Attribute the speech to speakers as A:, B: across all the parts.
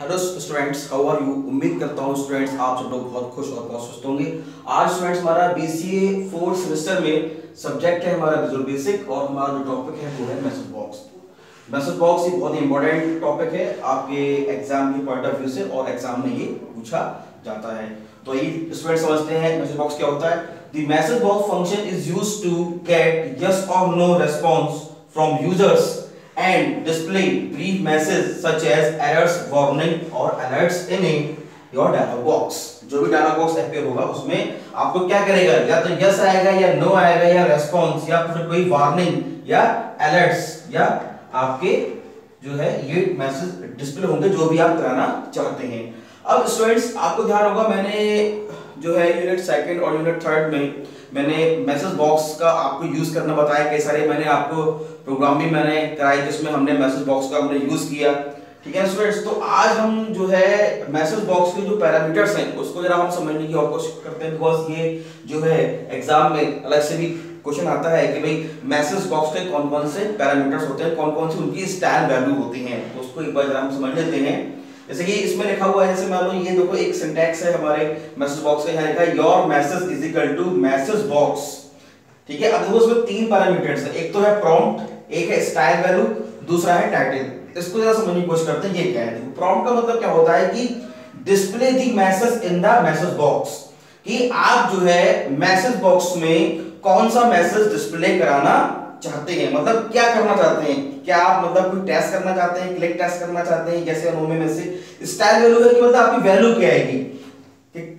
A: Hello students how are you उम्मीद करता हूँ स्टूडेंट्स आप सब लोग बहुत खुश और बहुत स्वस्थ होंगे। आज स्टूडेंट्स हमारा बीसीए फोर्थ सेमेस्टर में सब्जेक्ट है हमारा विजुअल बेसिक और हमारा जो टॉपिक है वो है मैसेज बॉक्स मैसेज बॉक्स ही बहुत ही इंपॉर्टेंट टॉपिक है। आपके एग्ज़ाम के पॉइंट ऑफ़ व्यू से और एग्ज़ाम में ये पूछा जाता है। तो ये स्टूडेंट समझते हैं मैसेज बॉक्स क्या होता है। The message box function is used to get yes और no response from users and display brief message such as errors, warning or alerts in your dialog box. जो भी डायलॉग बॉक्स अपीयर होगा उसमें आपको क्या करेगा या तो यस आएगा या नो आएगा या रेस्पॉन्स या फिर कोई वार्निंग या अलर्ट्स या आपके जो है ये मैसेज डिस्प्ले होंगे जो भी आप कराना चाहते हैं अब स्टूडेंट्स आपको ध्यान होगा मैंने जो है यूनिट सेकंड और यूनिट थर्ड में मैंने मैसेज बॉक्स का आपको यूज़ करना बताया, कई सारे मैंने आपको प्रोग्राम भी मैंने कराई जिसमें हमने मैसेज बॉक्स का हमने यूज़ किया। ठीक है स्टूडेंट्स तो आज हम जो है मैसेज बॉक्स के जो पैरामीटर्स हैं, उसको जरा हम समझने की और कोशिश करते हैं बिकॉज़ ये जो है एग्ज़ाम में अलग से भी क्वेश्चन आता है कि भाई मैसेज बॉक्स के कौन कौन से पैरामीटर्स होते हैं कौन कौन सी उनकी स्टैंड वैल्यू होती हैं तो उसको एक बार जरा हम समझ लेते हैं। जैसे कि इसमें लिखा हुआ है, जैसे मान लो ये देखो, एक सिंटैक्स है हमारे मैसेज बॉक्स का यहाँ लिखा है your message is equal to message box ठीक है? अब देखो इसमें तीन पैरामीटर्स है। एक तो है प्रॉम्प्ट एक है स्टाइल वैल्यू दूसरा है टाइटल इसको जरा समझने की कोशिश करते हैं, ये क्या है? देखो प्रॉम्प्ट का मतलब क्या होता है कि display the message in the message box कि आप जो है मैसेज बॉक्स में कौन सा मैसेज डिस्प्ले कराना चाहते हैं। मतलब क्या करना चाहते हैं? क्या आप मतलब कोई टेस्ट करना चाहते हैं? क्लिक टेस्ट करना चाहते हैं? जैसे नो में से स्टाइल वैल्यू है कि मतलब आपकी वैल्यू क्या आएगी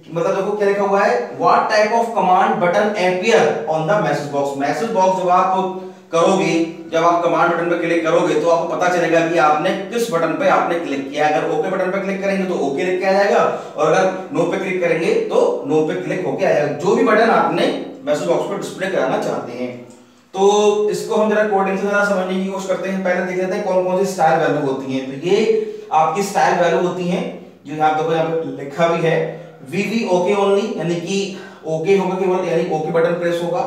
A: मतलब देखो क्या लिखा हुआ है? What type of command button appear on the message box message box जब आप करोगे, जब आप कमांड बटन पर क्लिक करोगे तो आपको पता चलेगा कि आपने किस बटन पे आपने क्लिक किया अगर ओके बटन पर क्लिक करेंगे तो ओके लिख के आ जाएगा और अगर नो पे क्लिक करेंगे तो नो पे क्लिक होके आएगा जो भी बटन आपने मैसेज बॉक्स पर डिस्प्ले कराना चाहते हैं। तो इसको हम जरा कोडिंग से जरा समझने की कोशिश करते हैं। पहले देख लेते हैं कौन कौन सी स्टाइल वैल्यू होती हैं। तो ये आपकी स्टाइल वैल्यू होती हैं, जो यहाँ देखो यहाँ पे लिखा भी है। वीवी ओके ओनली यानी कि ओके होगा केवल, यानी ओके बटन प्रेस होगा।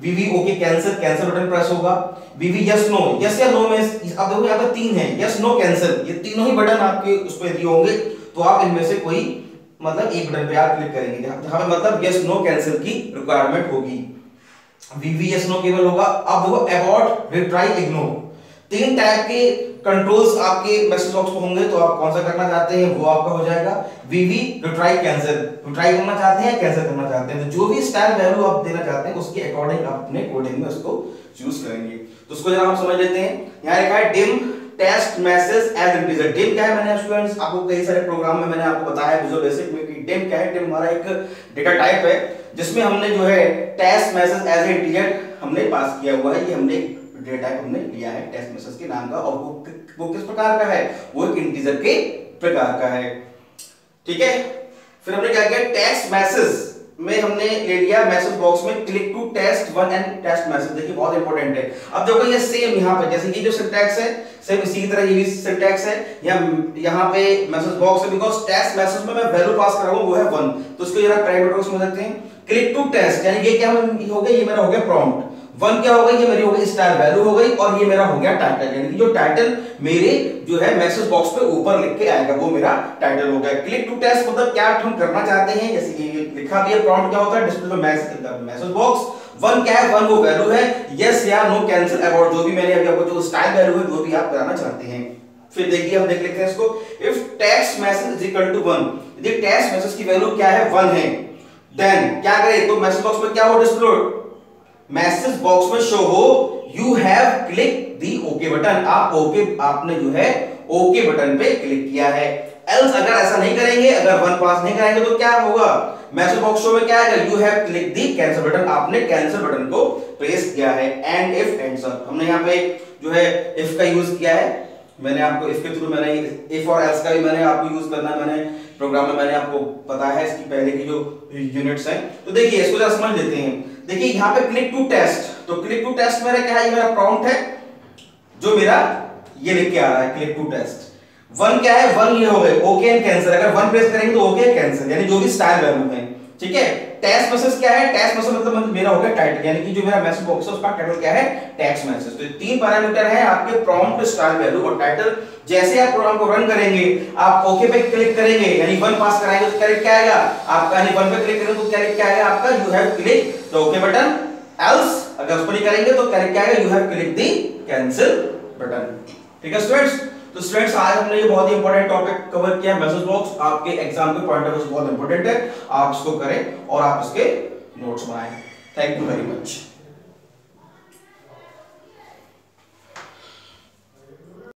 A: VB okay cancel cancel button press होगा। वीवी यस नो यस या नो में अब देखो यहाँ पे तीन है। यस नो कैंसिल ये तीनों ही बटन आपके उस पर दिए होंगे। तो आप इनमें से कोई मतलब एक बटन पे आप क्लिक करेंगे। जहाँ मतलब यस नो कैंसिल की रिक्वायरमेंट होगी। वीवीएस नो केवल होगा। अब देखो अबॉर्ट रिट्राई इग्नोर तीन टाइप के कंट्रोल्स आपके मैसेज बॉक्स में होंगे तो आप कौन सा करना चाहते हैं, वो आपका हो जाएगा। वीवी रिट्राई कैंसिल रिट्राई करना चाहते हैं कैंसिल करना चाहते हैं? तो जो भी स्टाइल वैल्यू आप देना चाहते हैं, उसके अकॉर्डिंग आप अपने कोडिंग में उसको चूज़ करेंगे। तो उसको जरा हम समझ लेते हैं। यहाँ लिखा है dim test message as integer dim क्या है मैंने स्टूडेंट्स आपको कई सारे प्रोग्राम में मैंने आपको बताया विजुअल बेसिक में कि डिम क्या है? डिम हमारा एक डेटा टाइप है, जिसमें हमने जो है टेस्ट मैसेज एज इंटीजर हमने पास किया हुआ है। ये हमने डेटा टाइप हमने लिया है टेस्ट मैसेज के नाम का। और वो वो किस प्रकार का है? वो एक इंटीजर के प्रकार का है। ठीक है? फिर हमने क्या किया? टेस्ट मैसेज में हमने ले लिया मैसेज बॉक्स में click to test one and test message देखिए, बहुत इंपॉर्टेंट है। अब देखो, ये सेम यहाँ पे, जैसे ये जो सिंटैक्स है सेम इसी की तरह ये भी सिंटैक्स है। या यहाँ पे मैसेज बॉक्स है बिकॉज़ टेस्ट मैसेज में मैं वैल्यू पास कर वो है वन तो इसको जरा पैरामीटर को समझ सकते हैं। क्लिक टू टेस्ट यानी ये क्या हो गया, ये मेरा हो गया प्रॉम्प्ट वन क्या हो गई? ये मेरी हो गई स्टार वैल्यू हो गई और ये मेरा हो गया टाइटल यानी कि जो टाइटल मेरे जो है मैसेज बॉक्स पे ऊपर लिख के आएगा, वो मेरा टाइटल हो गया। क्लिक टू टेस्ट मतलब क्या हम करना चाहते हैं? जैसे कि लिखा भी है प्रॉम्प्ट क्या होता है? डिस्प्ले पे मैसेज मैसेज बॉक्स वन क्या है? वन वो वैल्यू है। यस या नो कैंसिल अबाउट जो भी मैंने अभी आपको जो स्टाइल वैल्यू है, वो भी आप कराना चाहते हैं। फिर देखिए, हम देख लेते हैं इसको। If text message is equal to 1 यदि टेक्स्ट मैसेज की वैल्यू क्या है? 1 है। देन क्या करें? तो मैसेज बॉक्स में क्या हो? डिस्प्ले मैसेज बॉक्स में शो हो you have click the okay button आप ओके okay, आपने जो है ओके okay बटन पे क्लिक किया है। एल्स अगर ऐसा नहीं करेंगे अगर वन पास नहीं करेंगे तो क्या होगा? मैसेज बॉक्स शो में क्या आएगा you have click the cancel button आपने कैंसिल बटन को प्रेस किया है। एंड इफ़ आंसर हमने यहाँ पे जो है इफ़ का यूज़ किया है। मैंने आपको इफ़ के थ्रू मैंने इफ़ और एल्स का भी मैंने आपको यूज़ करना है। मैंने प्रोग्राम में मैंने आपको पता है इसकी पहले की जो यूनिट्स हैं। तो देखिए, इसको जरा समझ लेते हैं। देखिए, यहाँ पे क्लिक टू टेस्ट तो क्लिक टू टेस्ट मेरा क्या है? मेरा प्रॉम्प्ट है, जो मेरा ये लिख के आ रहा है क्लिक टू टेस्ट वन क्या है? वन ये हो गए ओके एंड कैंसिल अगर वन प्रेस करेंगे तो ओके कैंसिल यानी जो भी स्टाइल वैल्यू है। ठीक है? टेक्स्ट मैसेज क्या है? टेक्स्ट मैसेज मतलब मेरा हो गया टाइटल यानी कि जो मेरा मैसेज बॉक्स है, उसका टाइटल क्या है? टेक्स्ट मैसेज तो तीन पैरामीटर है आपके प्रॉम्प्ट स्टाइल वैल्यू और टाइटल जैसे आप प्रोग्राम को रन करेंगे, आप ओके पे क्लिक करेंगे, यानी वन पास कराएँगे तो क्या आएगा? आपका, यानी वन पे क्लिक करेंगे तो क्या लिख के आएगा आपका? You have click the okay button else अगर उस पर नहीं करेंगे तो क्या लिख के आएगा? You have click the cancel button ठीक है स्टूडेंट्स तो स्टूडेंट्स आज हमने ये बहुत ही इंपॉर्टेंट टॉपिक कवर किया है मैसेज बॉक्स आपके एग्ज़ाम के पॉइंट ऑफ़ व्यू बहुत इंपॉर्टेंट है। आप इसको करें और आप इसके नोट्स बनाएँ। Thank you very much